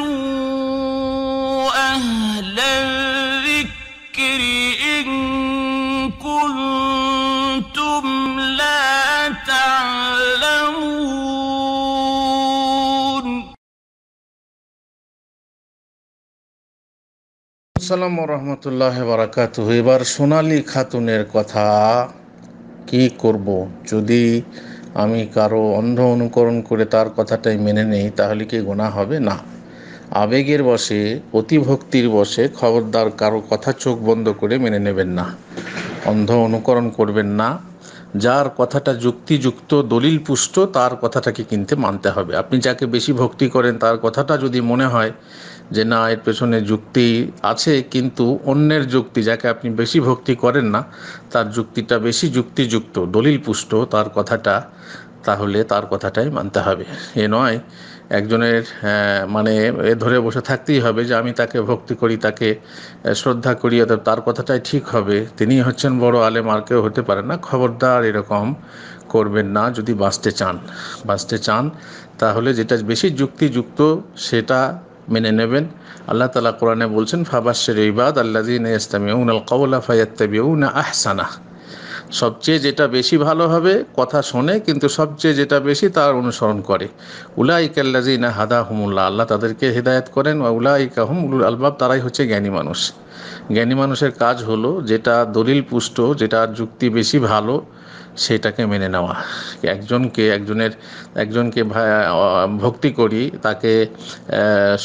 فاسألوا أهل الذكر إن كنتم لا تعلمون আসসালামু রহমতুল্লাহ বারাকাত এবার সোনালী খাতুনের কথা কি করব যদি আমি কারও অন্ধ অনুকরণ করে তার কথাটাই মেনে নেই, তাহলে কি গোনা হবে? না। আবেগের বসে অতিভক্তির বসে খবরদার কারও কথা চোখ বন্ধ করে মেনে নেবেন না। অন্ধ অনুকরণ করবেন না। যার কথাটা যুক্তিযুক্ত দলিল পুষ্ট তার কথাটাকে কিনতে মানতে হবে। আপনি যাকে বেশি ভক্তি করেন, তার কথাটা যদি মনে হয় যে, না, এর পেছনে যুক্তি আছে, কিন্তু অন্যের যুক্তি যাকে আপনি বেশি ভক্তি করেন না, তার যুক্তিটা বেশি যুক্তিযুক্ত দলিল পুষ্ট তার কথাটা তাহলে তার কথাটাই মানতে হবে। এ নয়, একজনের মানে এ ধরে বসে থাকতেই হবে যে আমি তাকে ভক্তি করি, তাকে শ্রদ্ধা করি, অতএব তার কথাটাই ঠিক হবে। তিনি হচ্ছেন বড় আলেম, আর কেউ হতে পারে না। খবরদার এরকম করবেন না যদি বাঁচতে চান। বাঁচতে চান, তাহলে যেটা বেশি যুক্তিযুক্ত সেটা মেনে নেবেন। আল্লাহ তালা কোরআনে বলছেন ফাবাসের ইবাদ আল্লাদিন ইস্তামিউন আল কৌলা ফায়াত্তাবিউন আহসানা সবচেয়ে যেটা বেশি ভালো হবে, কথা শোনে, কিন্তু সবচেয়ে যেটা বেশি তার অনুসরণ করে। উলাইকাল্লাজিনা হাদা হুমুল্লাহ আল্লাহ তাদেরকে হেদায়ত করেন উলাইকা হুম উলুল আলবাব, তারাই হচ্ছে জ্ঞানী মানুষ। জ্ঞানী মানুষের কাজ হলো যেটা দলিল পুষ্ট, যেটা যুক্তি বেশি ভালো, সেটাকে মেনে নেওয়া। একজনকে, একজনের, একজনকে ভক্তি করি, তাকে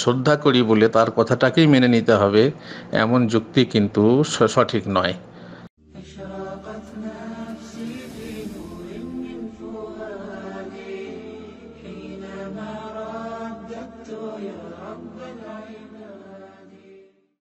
শ্রদ্ধা করি বলে তার কথাটাকেই মেনে নিতে হবে, এমন যুক্তি কিন্তু সঠিক নয়। أشرقت نفسي في نور من فؤادي. حينما رددت يا رب العباد